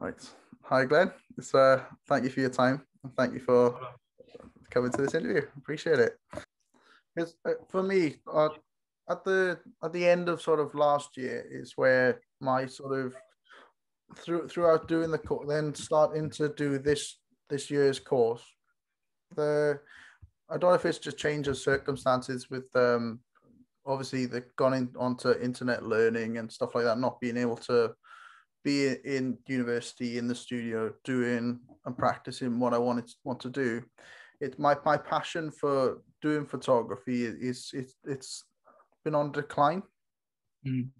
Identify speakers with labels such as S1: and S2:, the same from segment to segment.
S1: Right. Hi, Glenn. It's, uh, thank you for your time and thank you for coming to this interview. Appreciate it. Because uh, for me, uh, at the at the end of sort of last year is where my sort of through throughout doing the course, then starting to do this this year's course. The I don't know if it's just change of circumstances with um obviously the gone in onto internet learning and stuff like that, not being able to be in university in the studio doing and practicing what I wanted want to do. It's my my passion for doing photography is it's it's been on decline,
S2: Mm.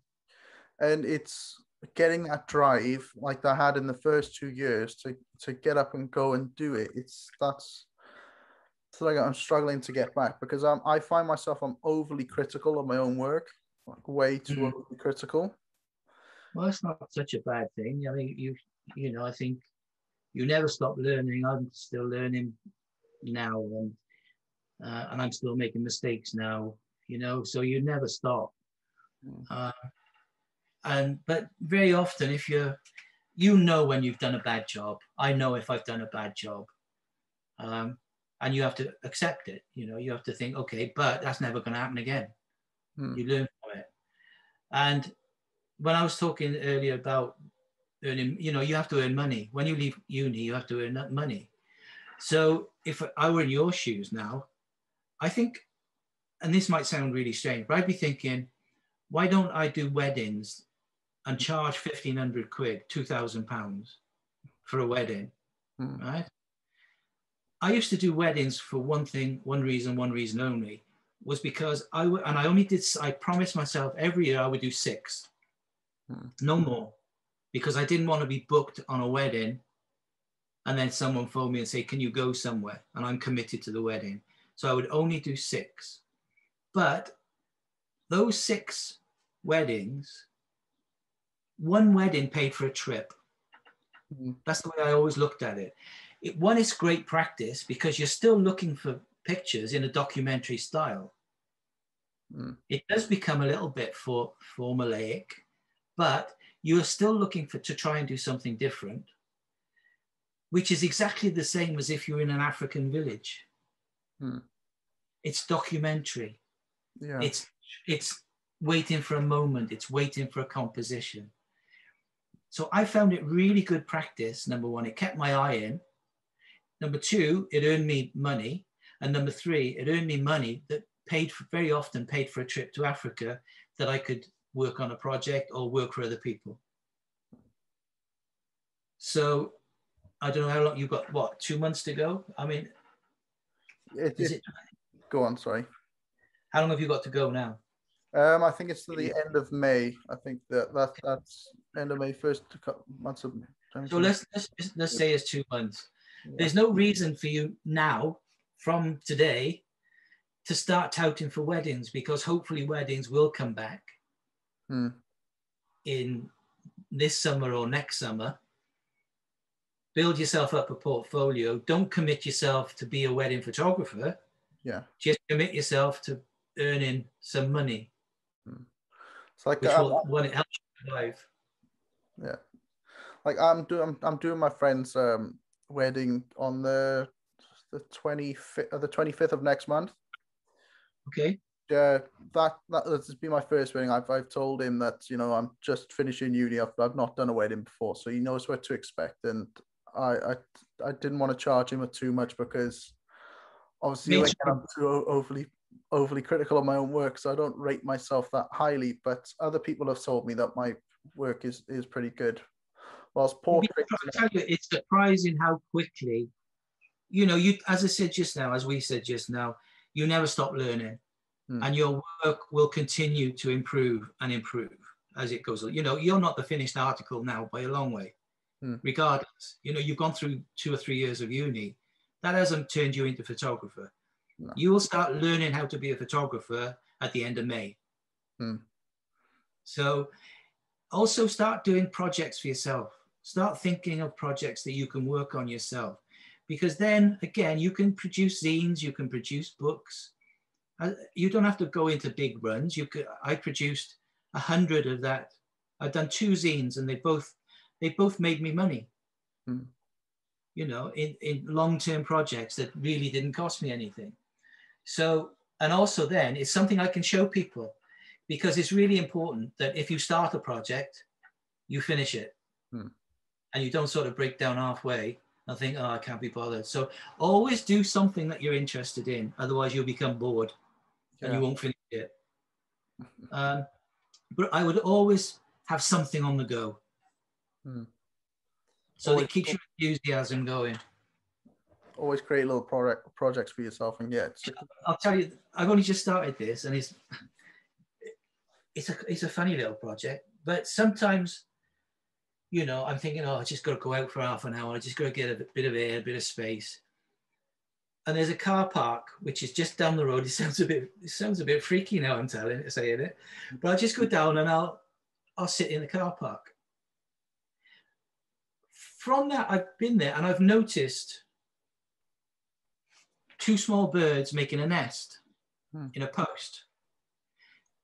S1: and it's getting that drive like I had in the first two years to to get up and go and do it. It's that's it's like I'm struggling to get back because I'm I find myself I'm overly critical of my own work, like way too
S2: Mm.
S1: overly critical.
S2: Well, it's not such a bad thing. I mean, you you know, I think you never stop learning. I'm still learning now, and uh, and I'm still making mistakes now. You know, so you never stop.
S1: Mm.
S2: Uh, and but very often, if you're, you know when you've done a bad job. I know if I've done a bad job, um, and you have to accept it. You know, you have to think, okay, but that's never going to happen again.
S1: Hmm.
S2: You learn from it. And when I was talking earlier about earning, you know, you have to earn money. When you leave uni, you have to earn that money. So if I were in your shoes now, I think, and this might sound really strange, but I'd be thinking, why don't I do weddings and charge 1500 quid, 2000 pounds for a wedding,
S1: Hmm.
S2: right? I used to do weddings for one thing, one reason, one reason only, was because I and I only did, I promised myself every year I would do six. No more, because I didn't want to be booked on a wedding and then someone phone me and say, can you go somewhere? And I'm committed to the wedding. So I would only do six. But those six weddings, one wedding paid for a trip.
S1: Mhm.
S2: That's the way I always looked at it. it. One, it's great practice because you're still looking for pictures in a documentary style.
S1: Mm.
S2: It does become a little bit for formulaic, but you're still looking for to try and do something different, which is exactly the same as if you're in an African village.
S1: Hmm.
S2: It's documentary.
S1: Yeah.
S2: It's it's waiting for a moment. It's waiting for a composition. So I found it really good practice. Number one, it kept my eye in. Number two, it earned me money. And number three, it earned me money that paid for very often paid for a trip to Africa that I could work on a project or work for other people. So I don't know how long you've got. What two months to go? I mean,
S1: It-
S2: is
S1: it-
S2: it?
S1: go on, sorry.
S2: How long have you got to go now?
S1: Um, I think it's to the end of May. I think that, that that's end of May, first months of
S2: So let's let's let's say it's two months.
S1: Yeah.
S2: There's no reason for you now, from today, to start touting for weddings because hopefully weddings will come back
S1: Hmm.
S2: in this summer or next summer. Build yourself up a portfolio. Don't commit yourself to be a wedding photographer.
S1: Yeah.
S2: Just commit yourself to earning some money,
S1: It's like
S2: which
S1: um,
S2: will when it helps you survive.
S1: yeah, like I'm doing I'm, I'm doing my friend's um wedding on the the twenty fifth the twenty fifth of next month.
S2: Okay.
S1: Yeah, that that this has been my first wedding. I've I've told him that you know I'm just finishing uni. I've, I've not done a wedding before, so he knows what to expect. And I I, I didn't want to charge him with too much because obviously. I'm too overly overly critical of my own work, so I don't rate myself that highly. But other people have told me that my work is is pretty good. Whilst portraits,
S2: I tell you, it's surprising how quickly, you know, you as I said just now, as we said just now, you never stop learning,
S1: Hmm.
S2: and your work will continue to improve and improve as it goes. You know, you're not the finished article now by a long way.
S1: Hmm.
S2: Regardless, you know, you've gone through two or three years of uni. That hasn't turned you into a photographer.
S1: No.
S2: You will start learning how to be a photographer at the end of May.
S1: Hmm.
S2: So also start doing projects for yourself. Start thinking of projects that you can work on yourself. Because then again, you can produce zines, you can produce books. You don't have to go into big runs. You could I produced a hundred of that. I've done two zines and they both they both made me money.
S1: Hmm.
S2: You know, in, in long-term projects that really didn't cost me anything. So, and also then it's something I can show people because it's really important that if you start a project, you finish it.
S1: Hmm.
S2: And you don't sort of break down halfway and think, oh, I can't be bothered. So always do something that you're interested in. Otherwise you'll become bored and you won't finish it. Um, but I would always have something on the go.
S1: Hmm.
S2: So
S1: Always-
S2: keeps your enthusiasm going.
S1: Always create little project projects for yourself, and yeah,
S2: I'll tell you, I've only just started this, and it's it's a it's a funny little project. But sometimes, you know, I'm thinking, oh, I just got to go out for half an hour. I just got to get a bit of air, a bit of space. And there's a car park which is just down the road. It sounds a bit it sounds a bit freaky now. I'm telling saying it, but I'll just go down and I'll I'll sit in the car park. From that, I've been there and I've noticed two small birds making a nest
S1: Hmm.
S2: in a post.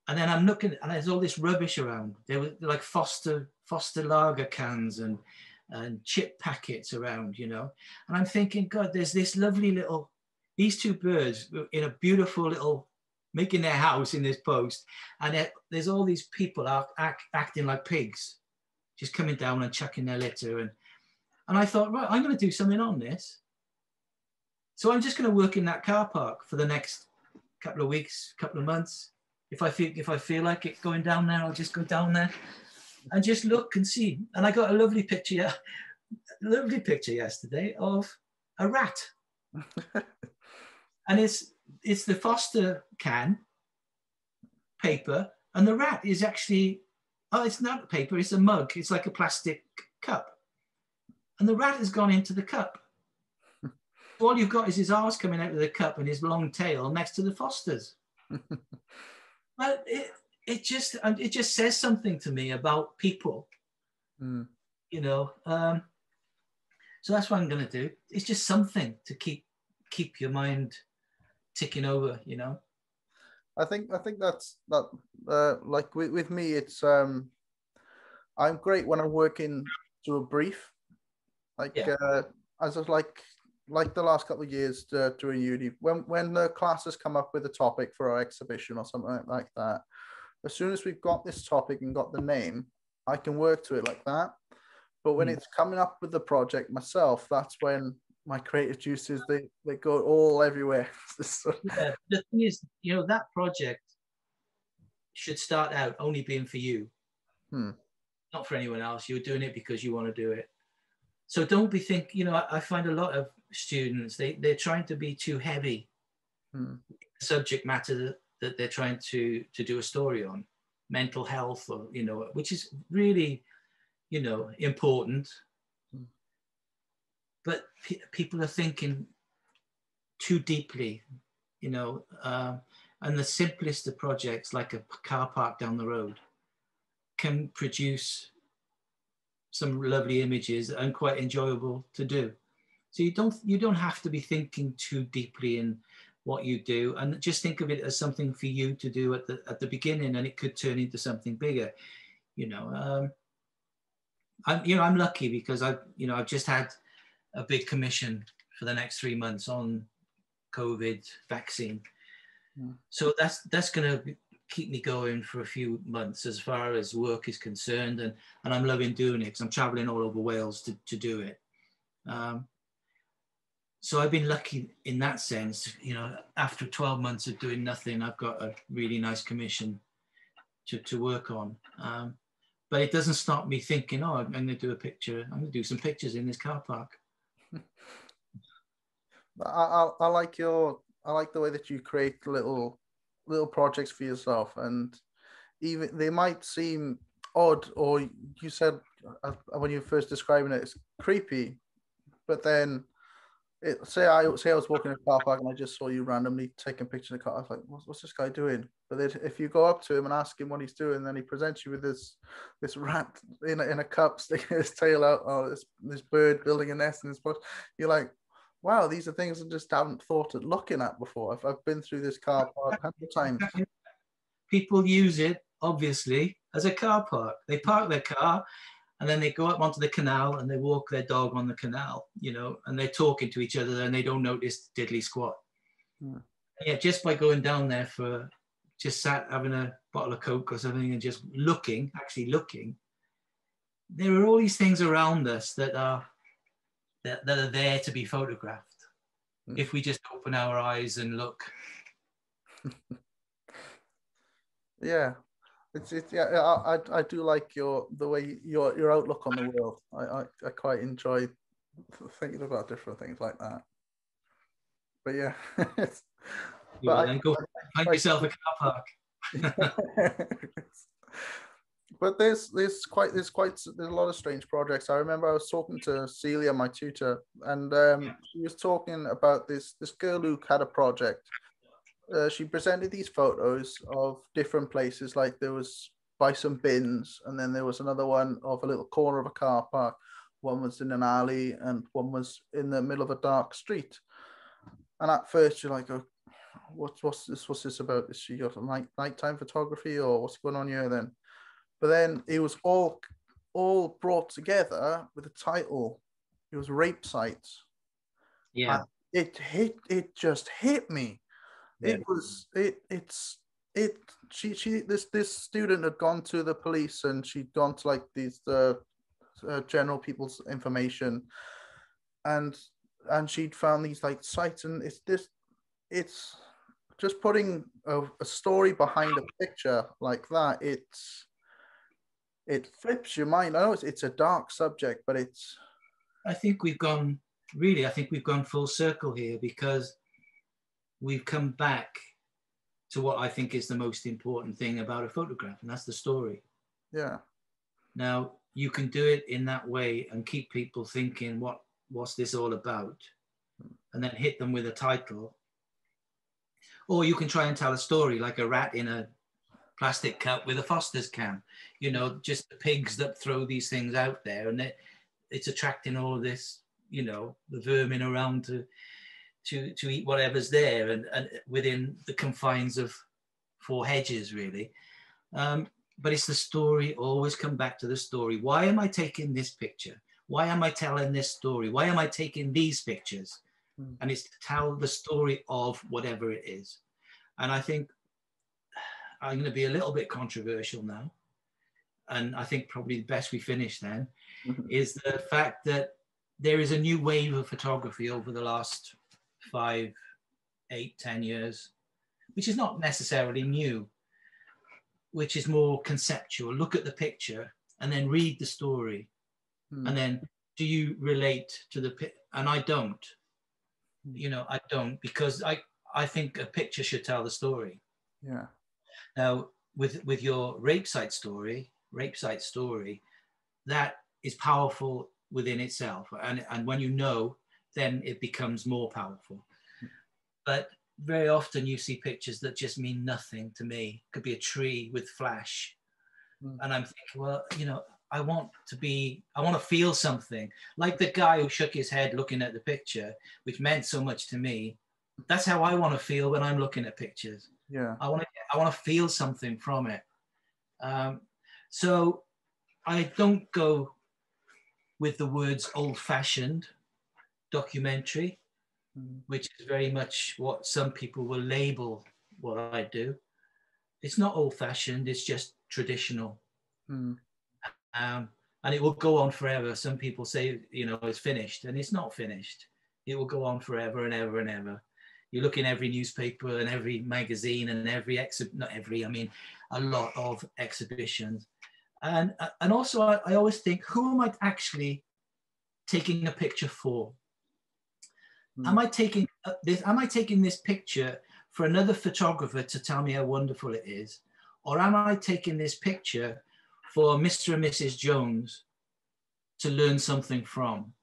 S2: And then I'm looking, and there's all this rubbish around. There were like Foster Foster lager cans and and chip packets around, you know. And I'm thinking, God, there's this lovely little, these two birds in a beautiful little, making their house in this post, and there's all these people act, act, acting like pigs, just coming down and chucking their litter, and and I thought, right, I'm going to do something on this. So I'm just going to work in that car park for the next couple of weeks, couple of months. If I feel if I feel like it going down there, I'll just go down there and just look and see. And I got a lovely picture, lovely picture yesterday of a rat. and it's it's the Foster can paper, and the rat is actually oh, it's not paper, it's a mug. It's like a plastic cup. And the rat has gone into the cup. All you've got is his arse coming out of the cup and his long tail next to the Fosters. But it, it just it just says something to me about people,
S1: Hmm.
S2: you know. Um, so that's what I'm going to do. It's just something to keep keep your mind ticking over, you know.
S1: I think I think that's that. Uh, like with, with me, it's um, I'm great when I'm working to a brief. Like
S2: Yeah.
S1: uh, as of like like the last couple of years uh, during uni, when when the classes come up with a topic for our exhibition or something like, like that, as soon as we've got this topic and got the name, I can work to it like that. But when
S2: Mm.
S1: it's coming up with the project myself, that's when my creative juices they, they go all everywhere. So-
S2: Yeah, the thing is, you know, that project should start out only being for you,
S1: Hmm.
S2: not for anyone else. You're doing it because you want to do it. So don't be think. You know, I, I find a lot of students they they're trying to be too heavy
S1: Hmm.
S2: subject matter that, that they're trying to to do a story on, mental health or you know, which is really, you know, important.
S1: Hmm.
S2: But pe- people are thinking too deeply, you know. Um, and the simplest of projects, like a car park down the road, can produce some lovely images and quite enjoyable to do. So you don't you don't have to be thinking too deeply in what you do, and just think of it as something for you to do at the at the beginning, and it could turn into something bigger. You know, um, I'm you know I'm lucky because I you know I've just had a big commission for the next three months on COVID vaccine.
S1: Mm.
S2: So that's that's going to keep me going for a few months as far as work is concerned, and and I'm loving doing it because I'm traveling all over Wales to to do it. Um, so I've been lucky in that sense. You know, after 12 months of doing nothing, I've got a really nice commission to to work on. Um, but it doesn't stop me thinking, oh, I'm going to do a picture. I'm going to do some pictures in this car park.
S1: I, I I like your I like the way that you create little little projects for yourself, and even they might seem odd, or you said uh, when you were first describing it, it's creepy, but then. It, say I say I was walking in a car park and I just saw you randomly taking pictures of the car. I was like, what's, what's this guy doing? But if you go up to him and ask him what he's doing, then he presents you with this this rat in a, in a cup sticking his tail out, or this this bird building a nest in his bush. You're like, wow, these are things I just haven't thought of looking at before. I've, I've been through this car park hundred times.
S2: People use it obviously as a car park. They park their car, and then they go up onto the canal and they walk their dog on the canal, you know, and they're talking to each other and they don't notice diddly squat.
S1: Hmm.
S2: Yeah, just by going down there for just sat having a bottle of Coke or something and just looking, actually looking, there are all these things around us that are that, that are there to be photographed.
S1: Hmm.
S2: If we just open our eyes and look.
S1: yeah it's it's yeah I, I I do like your the way your your outlook on the world I, I i quite enjoy thinking about different things like that but yeah But
S2: will
S1: I-
S2: go find yourself a car park.
S1: but there's there's quite there's quite there's a lot of strange projects. I remember I was talking to Celia, my tutor, and um,
S2: Yeah.
S1: she was talking about this this girl who had a project. Uh, she presented these photos of different places, like there was by some bins, and then there was another one of a little corner of a car park. One was in an alley, and one was in the middle of a dark street. And at first, you're like, oh, what's what's this? What's this about? Is she got night nighttime photography, or what's going on here then? But then it was all all brought together with a title. It was rape sites.
S2: Yeah.
S1: It hit. It just hit me. It was. It. It's. It. She. She. This. This student had gone to the police and she'd gone to like these uh, uh, general people's information, and and she'd found these like sites and it's this. It's just putting a, a story behind a picture like that. It's it flips your mind. I know it's, it's a dark subject, but it's
S2: I think we've gone really, I think we've gone full circle here because we've come back to what I think is the most important thing about a photograph, and that's the story.
S1: yeah,
S2: Now, you can do it in that way and keep people thinking, what, what's this all about? And then hit them with a title. Or you can try and tell a story like a rat in a plastic cup with a Foster's can, you know, just the pigs that throw these things out there and it, it's attracting all of this, you know, the vermin around to, to, to eat whatever's there and, and within the confines of four hedges, really. Um, but it's the story always come back to the story why am i taking this picture why am i telling this story why am i taking these pictures
S1: Hmm.
S2: and it's to tell the story of whatever it is and i think i'm going to be a little bit controversial now and i think probably the best we finish then
S1: Mhm.
S2: is the fact that there is a new wave of photography over the last five eight ten years which is not necessarily new which is more conceptual. Look at the picture and then read the story.
S1: Hmm.
S2: And then do you relate to the pic? And I don't. You know, I don't because I, I think a picture should tell the story.
S1: yeah,
S2: Now, with, with your rape site story, rape site story, that is powerful within itself. And, and when you know, then it becomes more powerful. But very often you see pictures that just mean nothing to me. Could be a tree with flash.
S1: Mm.
S2: And I'm thinking, well, you know, I want to be, I want to feel something. Like the guy who shook his head looking at the picture, which meant so much to me. That's how I want to feel when I'm looking at pictures.
S1: yeah,
S2: I want to I want to feel something from it. Um, so I don't go with the words old-fashioned documentary,
S1: Hmm.
S2: which is very much what some people will label what I do. It's not old-fashioned; it's just traditional,
S1: Hmm.
S2: um, and it will go on forever. Some people say, you know, it's finished, and it's not finished. It will go on forever and ever and ever. You look in every newspaper and every magazine and every exhibit, not every, I mean, a lot of exhibitions. And, and also, I, I always think, who am I actually taking a picture for?
S1: Hmm.
S2: Am I taking uh, this? Am I taking this picture for another photographer to tell me how wonderful it is, or am I taking this picture for Mr. and Mrs. Jones to learn something from?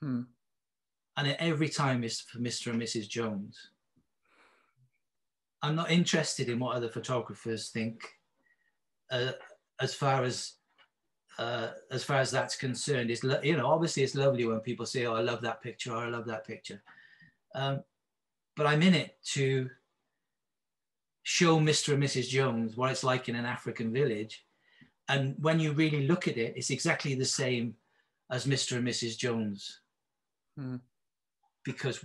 S1: Hmm.
S2: And every time it's for Mr. and Mrs. Jones. I'm not interested in what other photographers think, uh, as far as uh, as far as that's concerned. It's you know obviously it's lovely when people say, "Oh, I love that picture," or "I love that picture," um, but I'm in it to show Mr. and Mrs. Jones what it's like in an African village, and when you really look at it, it's exactly the same as Mr. and Mrs. Jones.
S1: Hmm.
S2: Because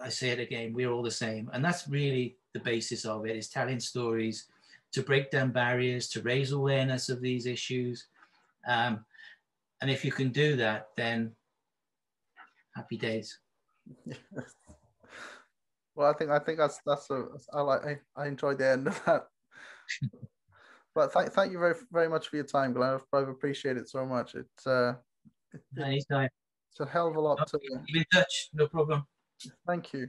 S2: I say it again, we're all the same. And that's really the basis of it is telling stories to break down barriers, to raise awareness of these issues. Um, and if you can do that, then happy days.
S1: well, I think I think that's that's a, I like I, I enjoyed the end of that. but thank thank you very very much for your time, Glenn. I appreciate it so much. It's uh,
S2: it, Anytime.
S1: It's a hell of a lot to.
S2: Keep in touch, no problem.
S1: Thank you.